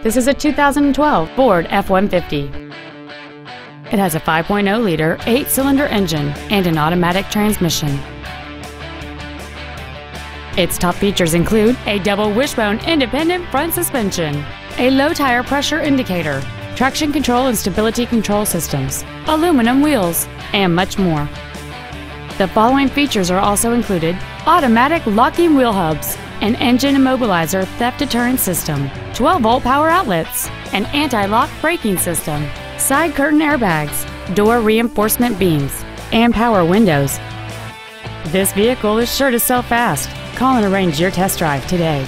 This is a 2012 Ford F-150. It has a 5.0-liter, eight-cylinder engine and an automatic transmission. Its top features include a double wishbone independent front suspension, a low tire pressure indicator, traction control and stability control systems, aluminum wheels, and much more. The following features are also included automatic locking wheel hubs, an engine immobilizer theft deterrent system, 12 volt power outlets, an anti lock braking system, side curtain airbags, door reinforcement beams, and power windows. This vehicle is sure to sell fast. Call and arrange your test drive today.